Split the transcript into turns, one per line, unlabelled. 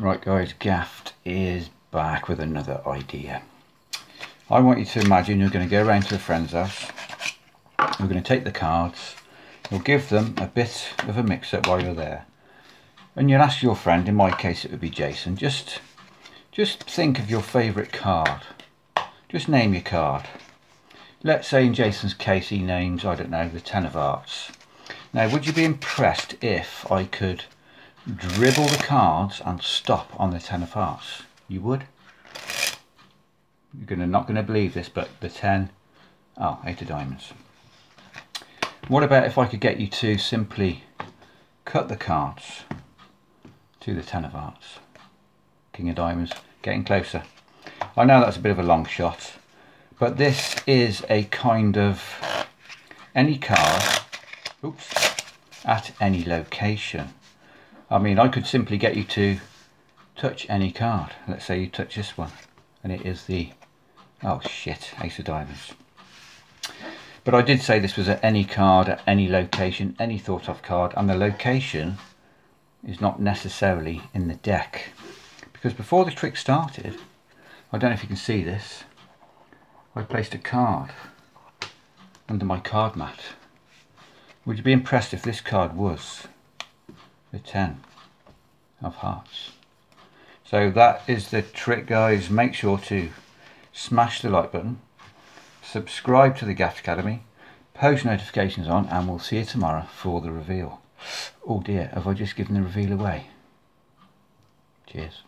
Right guys, Gaffed is back with another idea. I want you to imagine you're going to go around to a friend's house. You're going to take the cards. You'll give them a bit of a mix-up while you're there. And you'll ask your friend, in my case it would be Jason, just, just think of your favourite card. Just name your card. Let's say in Jason's case he names, I don't know, the Ten of Hearts. Now would you be impressed if I could dribble the cards and stop on the ten of hearts. You would? You're gonna not going to believe this, but the 10, oh, eight of diamonds. What about if I could get you to simply cut the cards to the ten of hearts? King of diamonds, getting closer. I know that's a bit of a long shot, but this is a kind of any card, oops, at any location. I mean, I could simply get you to touch any card. Let's say you touch this one, and it is the, oh shit, Ace of Diamonds. But I did say this was at any card, at any location, any thought of card, and the location is not necessarily in the deck. Because before the trick started, I don't know if you can see this, I placed a card under my card mat. Would you be impressed if this card was the 10 of hearts. So that is the trick guys. Make sure to smash the like button, subscribe to the Gaffed Academy, post notifications on and we'll see you tomorrow for the reveal. Oh dear, have I just given the reveal away? Cheers.